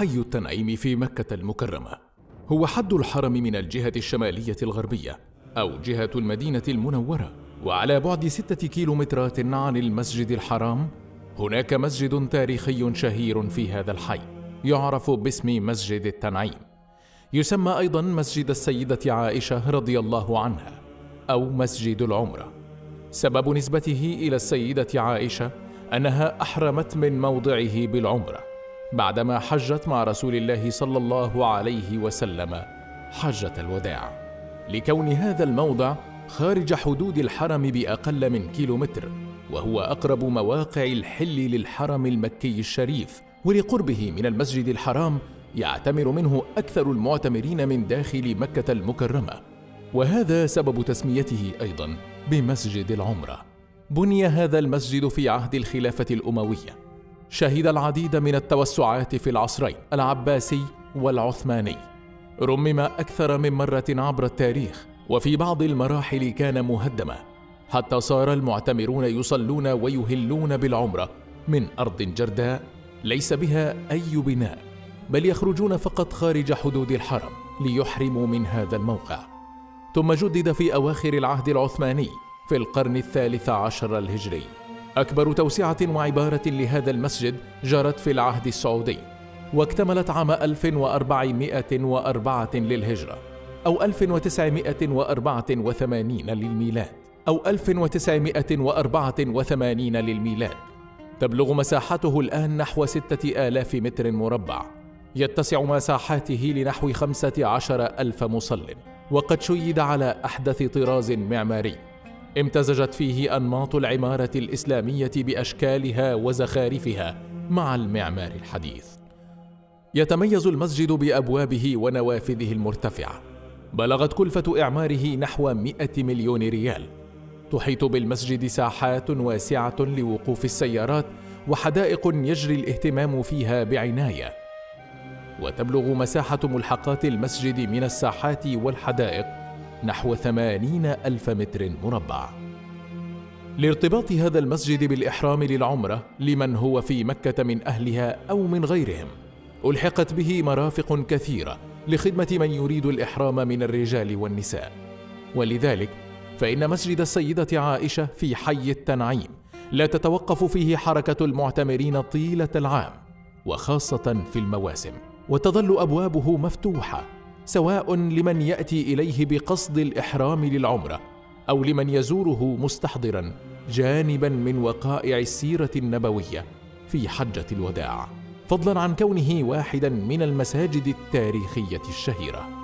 حي التنعيم في مكة المكرمة. هو حد الحرم من الجهة الشمالية الغربية أو جهة المدينة المنورة. وعلى بعد ستة كيلومترات عن المسجد الحرام هناك مسجد تاريخي شهير في هذا الحي يعرف باسم مسجد التنعيم. يسمى أيضا مسجد السيدة عائشة رضي الله عنها أو مسجد العمرة. سبب نسبته إلى السيدة عائشة أنها أحرمت من موضعه بالعمرة. بعدما حجت مع رسول الله صلى الله عليه وسلم حجة الوداع. لكون هذا الموضع خارج حدود الحرم بأقل من كيلومتر وهو أقرب مواقع الحل للحرم المكي الشريف ولقربه من المسجد الحرام يعتمر منه أكثر المعتمرين من داخل مكة المكرمة. وهذا سبب تسميته أيضا بمسجد العمرة. بني هذا المسجد في عهد الخلافة الأموية. شهد العديد من التوسعات في العصرين العباسي والعثماني. رمم أكثر من مرة عبر التاريخ وفي بعض المراحل كان مهدما حتى صار المعتمرون يصلون ويهلون بالعمرة من أرض جرداء ليس بها أي بناء بل يخرجون فقط خارج حدود الحرم ليحرموا من هذا الموقع. ثم جدد في أواخر العهد العثماني في القرن الثالث عشر الهجري. أكبر توسعة وعبارة لهذا المسجد جرت في العهد السعودي واكتملت عام 1404 للهجرة أو 1984 للميلاد أو 1984 للميلاد. تبلغ مساحته الآن نحو ستة آلاف متر مربع يتسع مساحاته لنحو خمسة عشر ألف مصل وقد شيد على أحدث طراز معماري. امتزجت فيه أنماط العمارة الإسلامية بأشكالها وزخارفها مع المعمار الحديث. يتميز المسجد بأبوابه ونوافذه المرتفعة. بلغت كلفة إعماره نحو 100 مليون ريال. تحيط بالمسجد ساحات واسعة لوقوف السيارات وحدائق يجري الاهتمام فيها بعناية. وتبلغ مساحة ملحقات المسجد من الساحات والحدائق نحو ثمانين ألف متر مربع. لارتباط هذا المسجد بالإحرام للعمرة لمن هو في مكة من أهلها أو من غيرهم ألحقت به مرافق كثيرة لخدمة من يريد الإحرام من الرجال والنساء. ولذلك فإن مسجد السيدة عائشة في حي التنعيم لا تتوقف فيه حركة المعتمرين طيلة العام وخاصة في المواسم وتظل أبوابه مفتوحة سواء لمن يأتي إليه بقصد الإحرام للعمرة أو لمن يزوره مستحضرا جانبا من وقائع السيرة النبوية في حجة الوداع. فضلا عن كونه واحدا من المساجد التاريخية الشهيرة.